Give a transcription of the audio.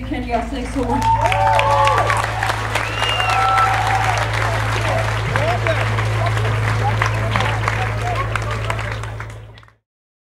you, Candy House. Thanks so much.